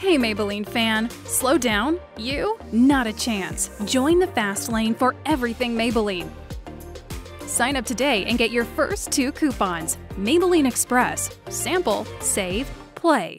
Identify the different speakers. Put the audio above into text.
Speaker 1: Hey Maybelline fan, slow down? You? Not a chance. Join the fast lane for everything Maybelline. Sign up today and get your first two coupons. Maybelline Express. Sample, save, play.